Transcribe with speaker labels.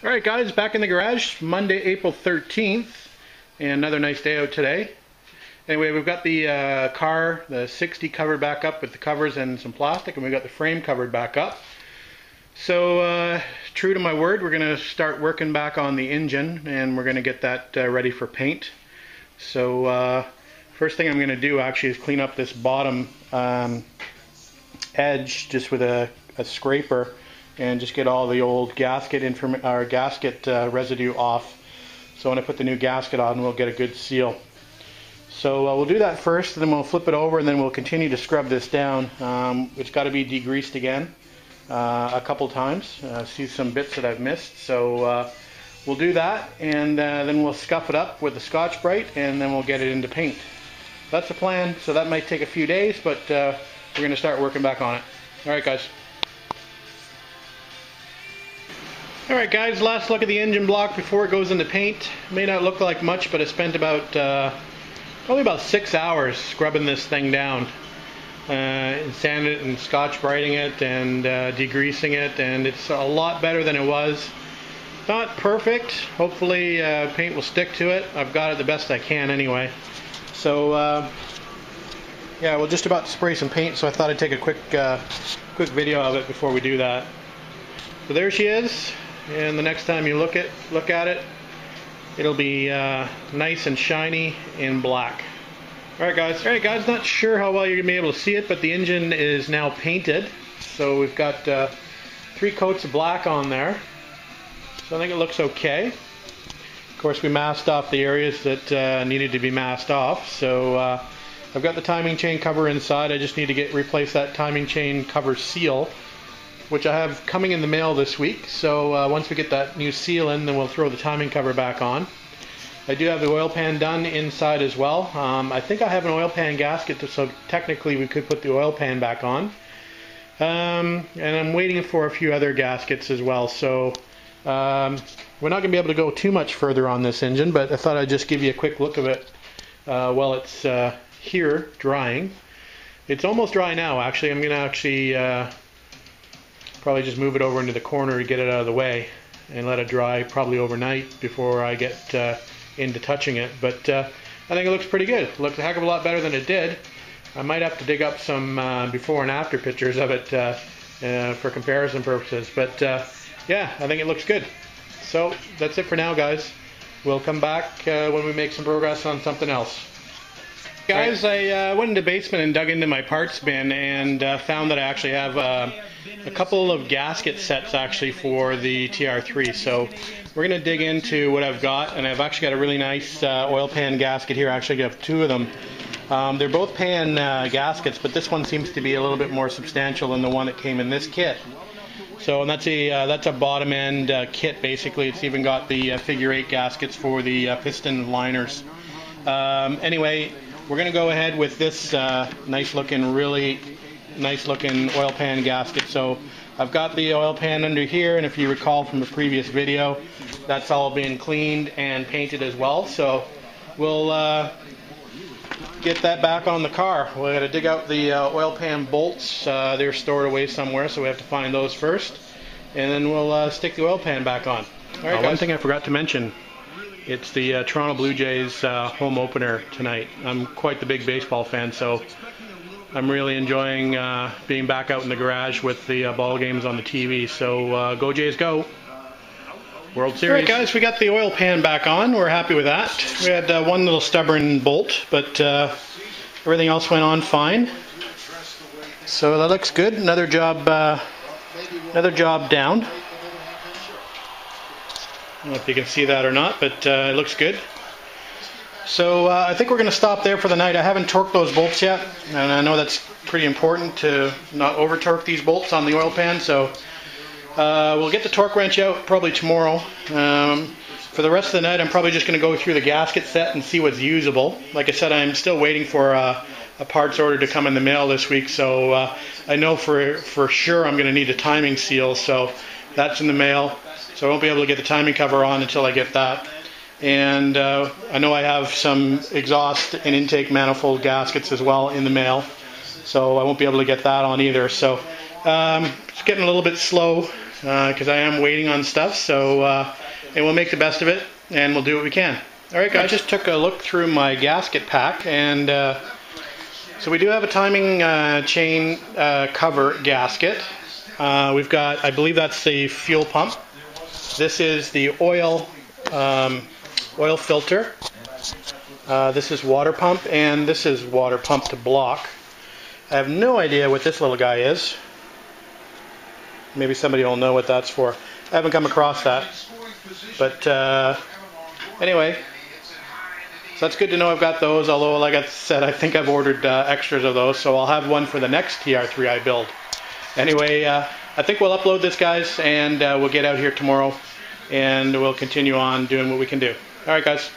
Speaker 1: All right, guys, back in the garage, Monday, April 13th, and another nice day out today. Anyway, we've got the uh, car, the 60 covered back up with the covers and some plastic, and we've got the frame covered back up. So, uh, true to my word, we're going to start working back on the engine, and we're going to get that uh, ready for paint. So, uh, first thing I'm going to do actually is clean up this bottom um, edge just with a, a scraper and just get all the old gasket or gasket uh, residue off. So when I put the new gasket on, we'll get a good seal. So uh, we'll do that first, and then we'll flip it over, and then we'll continue to scrub this down. Um, it's got to be degreased again uh, a couple times. Uh, see some bits that I've missed. So uh, we'll do that, and uh, then we'll scuff it up with the Scotch-Brite, and then we'll get it into paint. That's the plan. So that might take a few days, but uh, we're going to start working back on it. All right, guys. Alright guys, last look at the engine block before it goes into paint. May not look like much, but I spent about uh, probably about six hours scrubbing this thing down. Uh, and sanding it and scotch brighting it and uh, degreasing it and it's a lot better than it was. Not perfect. Hopefully uh, paint will stick to it. I've got it the best I can anyway. So uh, yeah, we're just about to spray some paint so I thought I'd take a quick uh, quick video of it before we do that. So there she is and the next time you look at look at it it'll be uh, nice and shiny in black. Alright guys. Alright guys not sure how well you're gonna be able to see it but the engine is now painted. So we've got uh, three coats of black on there. So I think it looks okay. Of course we masked off the areas that uh, needed to be masked off. So uh, I've got the timing chain cover inside. I just need to get replace that timing chain cover seal which I have coming in the mail this week. So uh, once we get that new seal in, then we'll throw the timing cover back on. I do have the oil pan done inside as well. Um, I think I have an oil pan gasket, so technically we could put the oil pan back on. Um, and I'm waiting for a few other gaskets as well. So um, we're not going to be able to go too much further on this engine, but I thought I'd just give you a quick look of it uh, while it's uh, here drying. It's almost dry now, actually. I'm going to actually uh, probably just move it over into the corner to get it out of the way and let it dry probably overnight before I get uh, into touching it. But uh, I think it looks pretty good. It looks a heck of a lot better than it did. I might have to dig up some uh, before and after pictures of it uh, uh, for comparison purposes. But uh, yeah, I think it looks good. So that's it for now, guys. We'll come back when we make some progress on something else. Guys, I uh, went into the basement and dug into my parts bin and uh, found that I actually have uh, a couple of gasket sets actually for the TR3. So we're going to dig into what I've got, and I've actually got a really nice uh, oil pan gasket here. Actually, I have two of them. Um, they're both pan uh, gaskets, but this one seems to be a little bit more substantial than the one that came in this kit. So and that's a uh, that's a bottom end kit basically. It's even got the figure eight gaskets for the piston liners. Um, anyway, we're going to go ahead with this uh, nice looking, really nice looking oil pan gasket. So I've got the oil pan under here, and if you recall from the previous video, that's all been cleaned and painted as well. So we'll uh, get that back on the car. We're going to dig out the uh, oil pan bolts. Uh, they're stored away somewhere, so we have to find those first. And then we'll uh, stick the oil pan back on. All right, uh, one thing I forgot to mention, it's the uh, Toronto Blue Jays uh, home opener tonight. I'm quite the big baseball fan, so I'm really enjoying uh, being back out in the garage with the uh, ball games on the TV. So uh, go Jays, go! World Series. All right, guys, we got the oil pan back on. We're happy with that. We had uh, one little stubborn bolt, but everything else went on fine. So that looks good. Another job, another job down. I don't know if you can see that or not, but uh, it looks good. So uh, I think we're going to stop there for the night. I haven't torqued those bolts yet, and I know that's pretty important to not over torque these bolts on the oil pan. So uh, we'll get the torque wrench out probably tomorrow. Um, for the rest of the night, I'm probably just going to go through the gasket set and see what's usable. Like I said, I'm still waiting for uh, a parts order to come in the mail this week, so uh, I know for for sure I'm going to need a timing seal. So that's in the mail. So I won't be able to get the timing cover on until I get that. And uh, I know I have some exhaust and intake manifold gaskets as well in the mail. So I won't be able to get that on either. So um, it's getting a little bit slow. because I am waiting on stuff. So, uh, and we'll make the best of it, and we'll do what we can. All right, guys. I just took a look through my gasket pack, and uh, so we do have a timing uh, chain uh, cover gasket. Uh, we've got, I believe that's the fuel pump. This is the oil um, oil filter. Uh, this is water pump, and this is water pump to block. I have no idea what this little guy is. Maybe somebody will know what that's for. I haven't come across that. But uh, anyway, so that's good to know I've got those, although, like I said, I think I've ordered uh, extras of those, so I'll have one for the next TR3 I build. Anyway, uh, I think we'll upload this, guys, and uh, we'll get out here tomorrow, and we'll continue on doing what we can do. All right, guys.